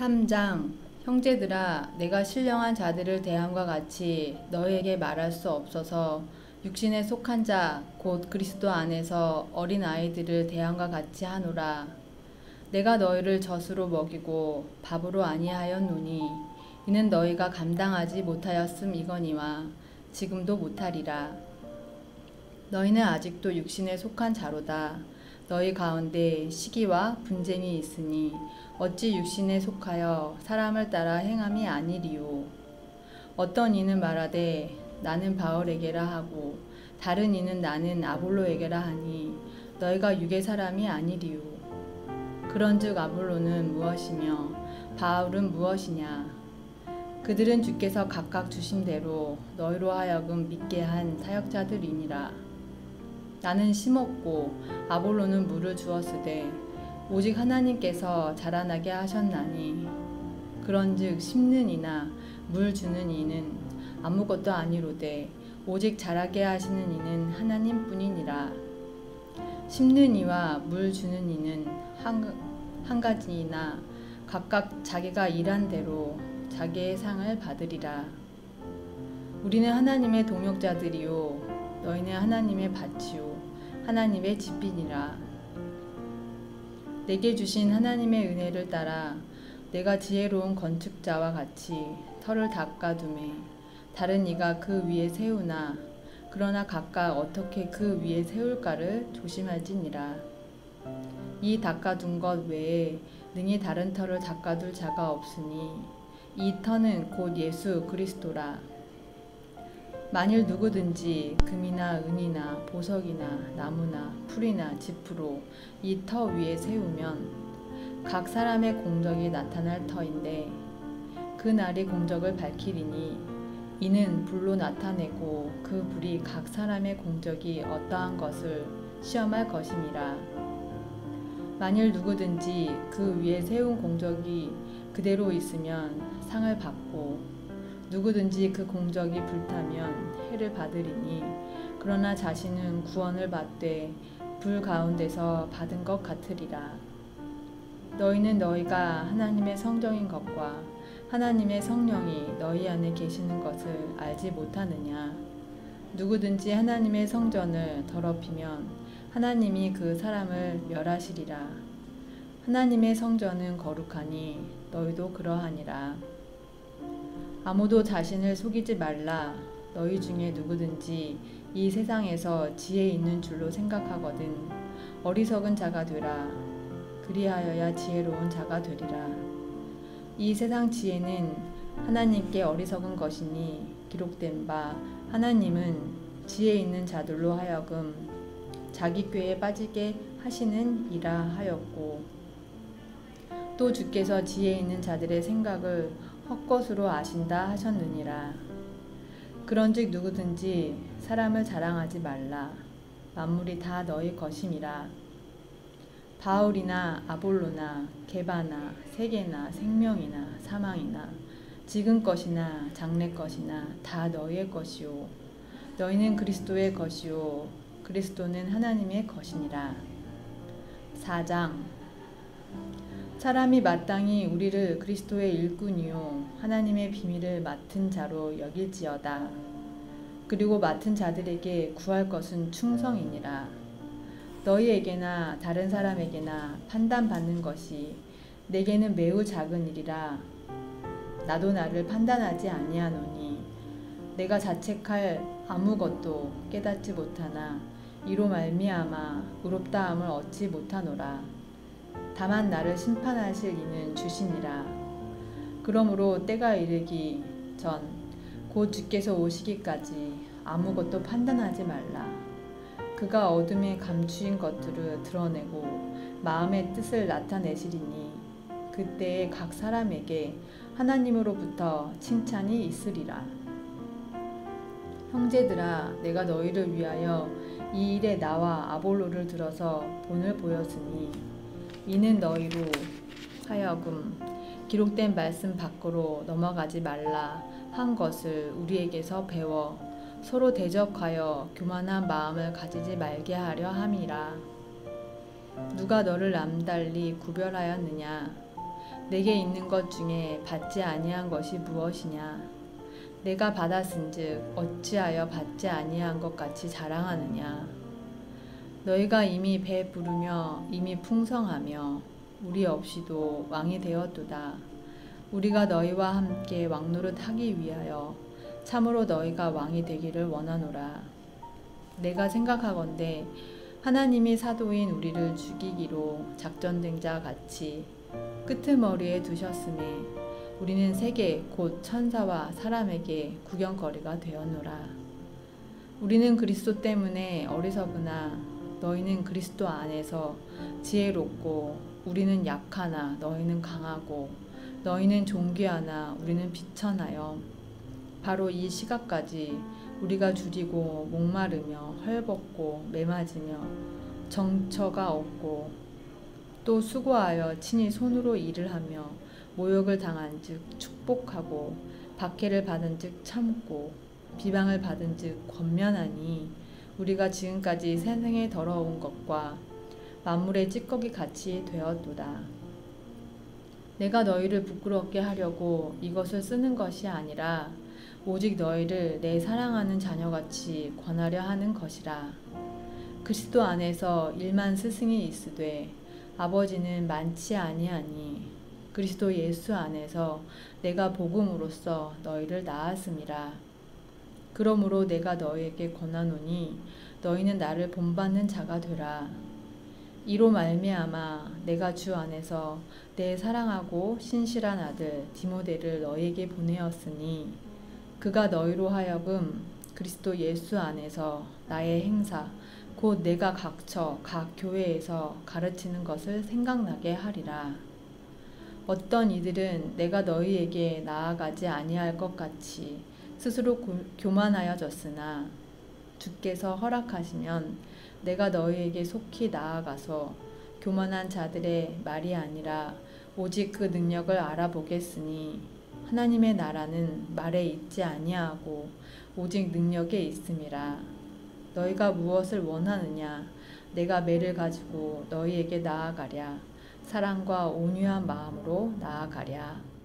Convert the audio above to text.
3장 형제들아 내가 신령한 자들을 대함과 같이 너희에게 말할 수 없어서 육신에 속한 자 곧 그리스도 안에서 어린 아이들을 대함과 같이 하노라. 내가 너희를 젖으로 먹이고 밥으로 아니하였노니 이는 너희가 감당하지 못하였음 이거니와 지금도 못하리라. 너희는 아직도 육신에 속한 자로다 너희 가운데 시기와 분쟁이 있으니 어찌 육신에 속하여 사람을 따라 행함이 아니리요. 어떤 이는 말하되 나는 바울에게라 하고 다른 이는 나는 아볼로에게라 하니 너희가 육의 사람이 아니리요. 그런즉 아볼로는 무엇이며 바울은 무엇이냐? 그들은 주께서 각각 주신 대로 너희로 하여금 믿게 한 사역자들이니라. 나는 심었고 아볼로는 물을 주었으되 오직 하나님께서 자라나게 하셨나니. 그런즉 심는 이나 물 주는 이는 아무것도 아니로되 오직 자라게 하시는 이는 하나님뿐이니라. 심는 이와 물 주는 이는 한, 한 가지이나 각각 자기가 일한 대로 자기의 상을 받으리라. 우리는 하나님의 동역자들이요 너희는 하나님의 밭이요 하나님의 집이니라. 내게 주신 하나님의 은혜를 따라 내가 지혜로운 건축자와 같이 터를 닦아둠에 다른 이가 그 위에 세우나 그러나 각각 어떻게 그 위에 세울까를 조심할지니라. 이 닦아둔 것 외에 능히 다른 터를 닦아둘 자가 없으니 이 터는 곧 예수 그리스도라 만일 누구든지 금이나 은이나 보석이나 나무나 풀이나 지푸로 이 터 위에 세우면 각 사람의 공적이 나타날 터인데 그 날이 공적을 밝히리니 이는 불로 나타내고 그 불이 각 사람의 공적이 어떠한 것을 시험할 것임이라. 만일 누구든지 그 위에 세운 공적이 그대로 있으면 상을 받고 누구든지 그 공적이 불타면 해를 받으리니 그러나 자신은 구원을 받되 불 가운데서 받은 것 같으리라. 너희는 너희가 하나님의 성정인 것과 하나님의 성령이 너희 안에 계시는 것을 알지 못하느냐. 누구든지 하나님의 성전을 더럽히면 하나님이 그 사람을 멸하시리라. 하나님의 성전은 거룩하니 너희도 그러하니라. 아무도 자신을 속이지 말라. 너희 중에 누구든지 이 세상에서 지혜 있는 줄로 생각하거든 어리석은 자가 되라. 그리하여야 지혜로운 자가 되리라. 이 세상 지혜는 하나님께 어리석은 것이니 기록된 바 하나님은 지혜 있는 자들로 하여금 자기 꾀에 빠지게 하시는 이라 하였고 또 주께서 지혜 있는 자들의 생각을 헛것으로 아신다 하셨느니라. 그런즉 누구든지 사람을 자랑하지 말라. 만물이 다 너희 것임이라. 바울이나 아볼로나 개바나 세계나 생명이나 사망이나 지금 것이나 장래 것이나 다 너희의 것이요 너희는 그리스도의 것이요 그리스도는 하나님의 것이니라. 4장 사람이 마땅히 우리를 그리스도의 일꾼이요 하나님의 비밀을 맡은 자로 여길지어다. 그리고 맡은 자들에게 구할 것은 충성이니라. 너희에게나 다른 사람에게나 판단받는 것이 내게는 매우 작은 일이라. 나도 나를 판단하지 아니하노니 내가 자책할 아무것도 깨닫지 못하나 이로 말미암아 의롭다함을 얻지 못하노라. 다만 나를 심판하실 이는 주시니라. 그러므로 때가 이르기 전 곧 주께서 오시기까지 아무것도 판단하지 말라. 그가 어둠에 감추인 것들을 드러내고 마음의 뜻을 나타내시리니 그때에 각 사람에게 하나님으로부터 칭찬이 있으리라. 형제들아, 내가 너희를 위하여 이 일에 나와 아볼로를 들어서 본을 보였으니 이는 너희로 하여금 기록된 말씀 밖으로 넘어가지 말라 한 것을 우리에게서 배워 서로 대적하여 교만한 마음을 가지지 말게 하려 함이라. 누가 너를 남달리 구별하였느냐? 내게 있는 것 중에 받지 아니한 것이 무엇이냐 내가 받았은즉 어찌하여 받지 아니한 것 같이 자랑하느냐 너희가 이미 배 부르며 이미 풍성하며 우리 없이도 왕이 되었도다 우리가 너희와 함께 왕노릇 하기 위하여 참으로 너희가 왕이 되기를 원하노라 내가 생각하건대 하나님이 사도인 우리를 죽이기로 작전된 자 같이 끄트머리에 두셨음에 우리는 세계 곧 천사와 사람에게 구경거리가 되었노라. 우리는 그리스도 때문에 어리석으나 너희는 그리스도 안에서 지혜롭고 우리는 약하나 너희는 강하고 너희는 존귀하나 우리는 비천하여. 바로 이 시각까지 우리가 줄이고 목마르며 헐벗고 매맞으며 정처가 없고 또 수고하여 친히 손으로 일을 하며 모욕을 당한 즉 축복하고 박해를 받은 즉 참고 비방을 받은 즉 권면하니 우리가 지금까지 세상에 더러운 것과 만물의 찌꺼기 같이 되었도다. 내가 너희를 부끄럽게 하려고 이것을 쓰는 것이 아니라 오직 너희를 내 사랑하는 자녀같이 권하려 하는 것이라. 그리스도 안에서 일만 스승이 있으되 아버지는 많지 아니하니 그리스도 예수 안에서 내가 복음으로써 너희를 낳았음이라. 그러므로 내가 너희에게 권하노니 너희는 나를 본받는 자가 되라. 이로 말미암아 내가 주 안에서 내 사랑하고 신실한 아들 디모데를 너희에게 보내었으니 그가 너희로 하여금 그리스도 예수 안에서 나의 행사 곧 내가 각처 각 교회에서 가르치는 것을 생각나게 하리라. 어떤 이들은 내가 너희에게 나아가지 아니할 것 같이 스스로 교만하여졌으나 주께서 허락하시면 내가 너희에게 속히 나아가서 교만한 자들의 말이 아니라 오직 그 능력을 알아보겠으니 하나님의 나라는 말에 있지 아니하고 오직 능력에 있음이라. 너희가 무엇을 원하느냐? 내가 매를 가지고 너희에게 나아가랴. 사랑과 온유한 마음으로 나아가랴